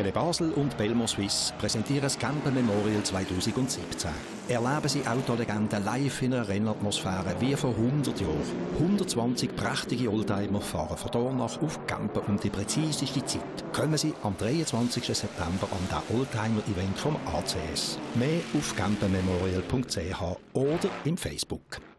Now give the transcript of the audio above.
Tele Basel und Belmo Swiss präsentieren das Camper Memorial 2017. Erleben Sie Autolegenden live in einer Rennatmosphäre wie vor 100 Jahren. 120 prächtige Oldtimer fahren von Dornach auf Camper um die präziseste Zeit. Kommen Sie am 23. September an das Oldtimer-Event vom ACS. Mehr auf campermemorial.ch oder im Facebook.